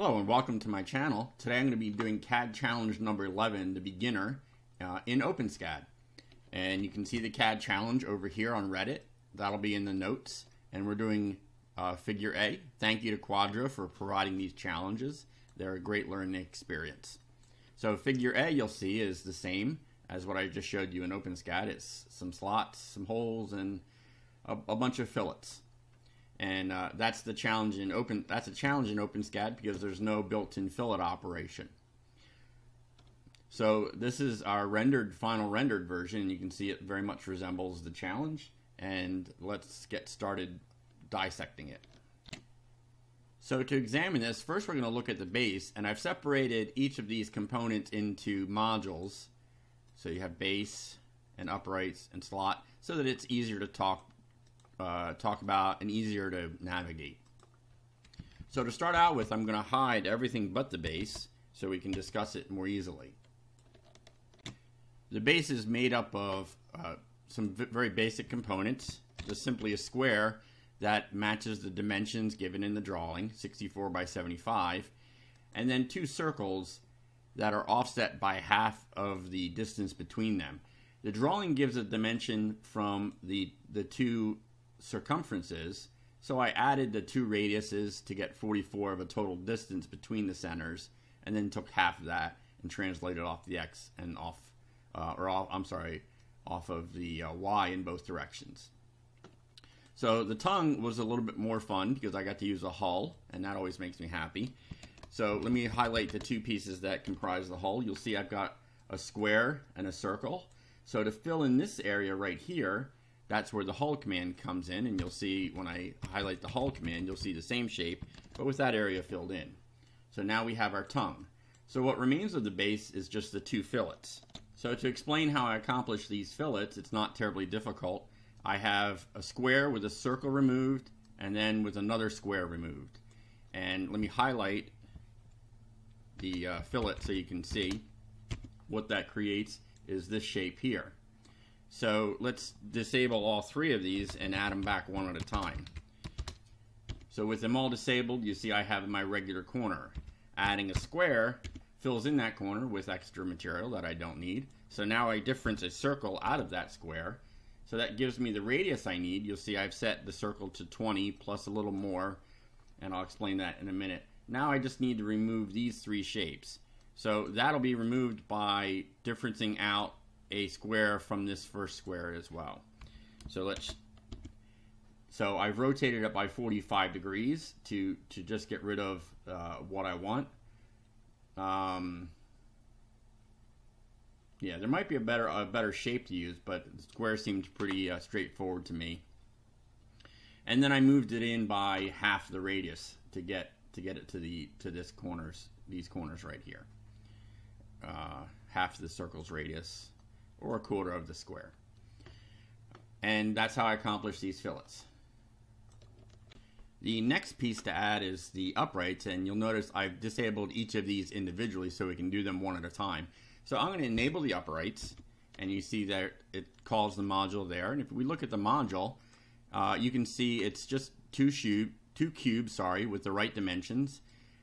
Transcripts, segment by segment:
Hello and welcome to my channel. Today I'm going to be doing CAD challenge number 11, the beginner, uh, in OpenSCAD. And you can see the CAD challenge over here on Reddit. That'll be in the notes. And we're doing uh, figure A. Thank you to Quadra for providing these challenges. They're a great learning experience. So figure A you'll see is the same as what I just showed you in OpenSCAD. It's some slots, some holes, and a, a bunch of fillets and uh, that's the challenge in open that's a challenge in OpenSCAD because there's no built-in fillet operation. So this is our rendered final rendered version. You can see it very much resembles the challenge and let's get started dissecting it. So to examine this, first we're going to look at the base and I've separated each of these components into modules. So you have base and uprights and slot so that it's easier to talk uh, talk about and easier to navigate. So to start out with, I'm going to hide everything but the base so we can discuss it more easily. The base is made up of uh, some very basic components, just simply a square that matches the dimensions given in the drawing, 64 by 75, and then two circles that are offset by half of the distance between them. The drawing gives a dimension from the, the two circumferences. So I added the two radiuses to get 44 of a total distance between the centers, and then took half of that and translated off the x and off, uh, or off, I'm sorry, off of the uh, y in both directions. So the tongue was a little bit more fun because I got to use a hull, and that always makes me happy. So let me highlight the two pieces that comprise the hull. You'll see I've got a square and a circle. So to fill in this area right here, that's where the hull command comes in and you'll see when I highlight the hull command you'll see the same shape but with that area filled in. So now we have our tongue. So what remains of the base is just the two fillets. So to explain how I accomplish these fillets it's not terribly difficult. I have a square with a circle removed and then with another square removed. And let me highlight the uh, fillet so you can see what that creates is this shape here. So let's disable all three of these and add them back one at a time. So with them all disabled, you see I have my regular corner. Adding a square fills in that corner with extra material that I don't need. So now I difference a circle out of that square. So that gives me the radius I need. You'll see I've set the circle to 20 plus a little more, and I'll explain that in a minute. Now I just need to remove these three shapes. So that'll be removed by differencing out a square from this first square as well. So let's so I've rotated it by 45 degrees to to just get rid of uh, what I want. Um, yeah, there might be a better a better shape to use, but the square seemed pretty uh, straightforward to me. And then I moved it in by half the radius to get to get it to the to this corners these corners right here. Uh, half the circle's radius or a quarter of the square. And that's how I accomplish these fillets. The next piece to add is the uprights, and you'll notice I've disabled each of these individually so we can do them one at a time. So I'm going to enable the uprights, and you see that it calls the module there. And if we look at the module, uh, you can see it's just two, shoe, two cubes, sorry, with the right dimensions.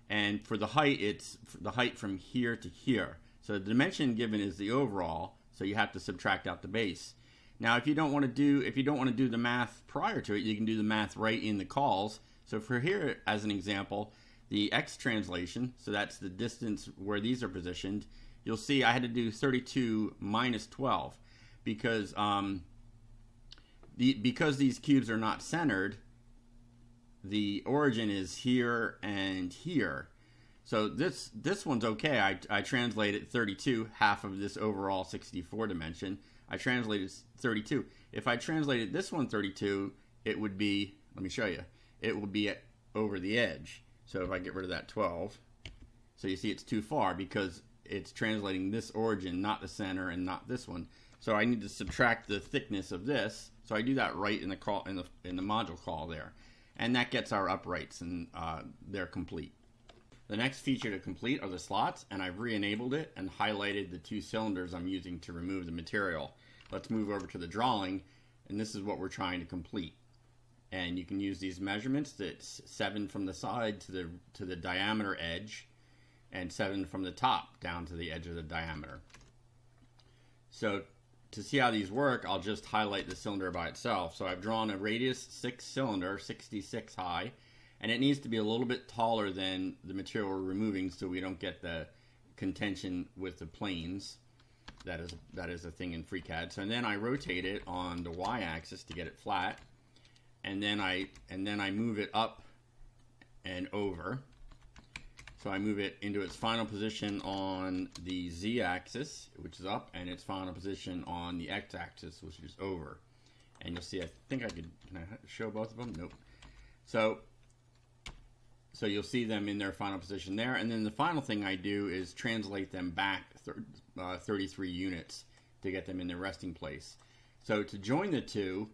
And for the height, it's the height from here to here. So the dimension given is the overall, so you have to subtract out the base. Now, if you don't want to do if you don't want to do the math prior to it, you can do the math right in the calls. So for here, as an example, the x translation, so that's the distance where these are positioned, you'll see I had to do 32 minus 12 because um, the because these cubes are not centered, the origin is here and here. So this this one's okay. I, I translated 32, half of this overall 64 dimension. I translated 32. If I translated this one 32, it would be, let me show you, it will be at, over the edge. So if I get rid of that 12, so you see it's too far because it's translating this origin, not the center and not this one. So I need to subtract the thickness of this. So I do that right in the call in the in the module call there, and that gets our uprights and uh, they're complete. The next feature to complete are the slots, and I've re-enabled it and highlighted the two cylinders I'm using to remove the material. Let's move over to the drawing, and this is what we're trying to complete. and you can use these measurements. That's seven from the side to the to the diameter edge, and seven from the top down to the edge of the diameter. So to see how these work, I'll just highlight the cylinder by itself. So I've drawn a radius 6 cylinder, 66 high, and it needs to be a little bit taller than the material we're removing so we don't get the contention with the planes. That is, that is a thing in FreeCAD. So and then I rotate it on the y-axis to get it flat, and then I and then I move it up and over. So I move it into its final position on the z-axis, which is up, and its final position on the x-axis, which is over. And you'll see, I think I could, can I show both of them? Nope. So, so you'll see them in their final position there. And then the final thing I do is translate them back uh, 33 units to get them in their resting place. So to join the two,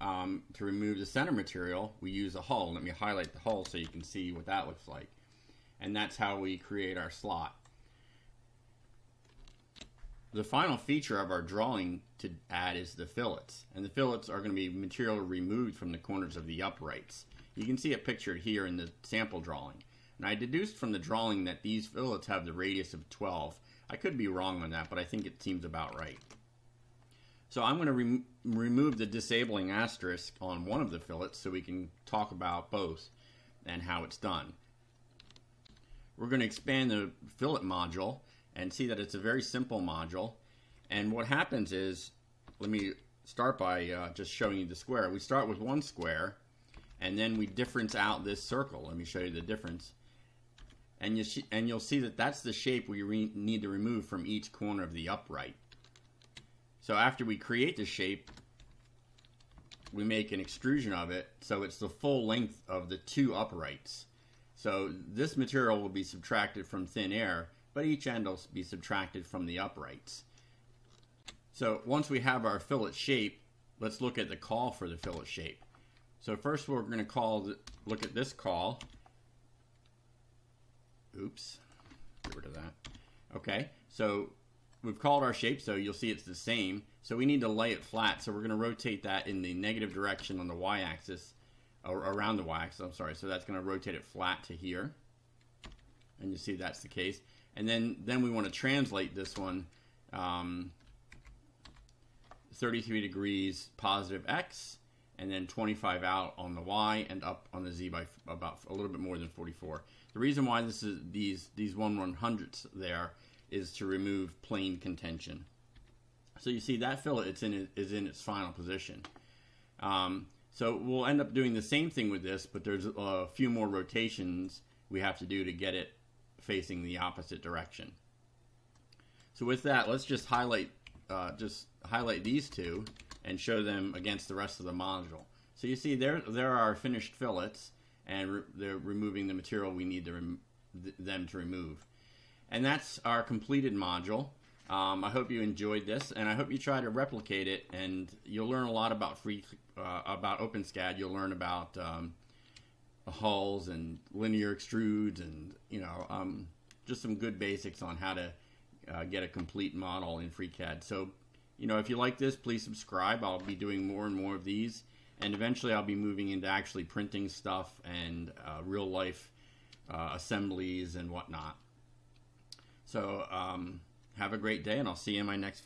um, to remove the center material, we use a hull. Let me highlight the hull so you can see what that looks like and that's how we create our slot. The final feature of our drawing to add is the fillets, and the fillets are going to be material removed from the corners of the uprights. You can see it pictured here in the sample drawing. And I deduced from the drawing that these fillets have the radius of 12. I could be wrong on that, but I think it seems about right. So I'm going to rem remove the disabling asterisk on one of the fillets so we can talk about both and how it's done. We're going to expand the fillet module and see that it's a very simple module. And what happens is, let me start by uh, just showing you the square. We start with one square, and then we difference out this circle. Let me show you the difference. And, you and you'll see that that's the shape we need to remove from each corner of the upright. So after we create the shape, we make an extrusion of it so it's the full length of the two uprights. So this material will be subtracted from thin air, but each end will be subtracted from the uprights. So once we have our fillet shape, let's look at the call for the fillet shape. So first we're going to call look at this call. Oops, get rid of that. Okay, so we've called our shape, so you'll see it's the same. So we need to lay it flat, so we're going to rotate that in the negative direction on the y-axis or around the y-axis, I'm sorry. So that's going to rotate it flat to here. And you see that's the case. And then, then we want to translate this one um, 33 degrees positive x and then 25 out on the y and up on the z by about a little bit more than 44. The reason why this is these these 1 100ths there is to remove plane contention. So you see that fillet it's in is in its final position. Um, so we'll end up doing the same thing with this, but there's a few more rotations we have to do to get it facing the opposite direction. So with that, let's just highlight uh, just highlight these two and show them against the rest of the module. So you see there there are finished fillets, and re they're removing the material we need to th them to remove. And that's our completed module. Um, I hope you enjoyed this, and I hope you try to replicate it, and you'll learn a lot about free uh, about OpenSCAD. You'll learn about um, hulls and linear extrudes, and you know um, just some good basics on how to uh, get a complete model in FreeCAD. So, you know, if you like this, please subscribe. I'll be doing more and more of these, and eventually I'll be moving into actually printing stuff and uh, real life uh, assemblies and whatnot. So. Um, have a great day, and I'll see you in my next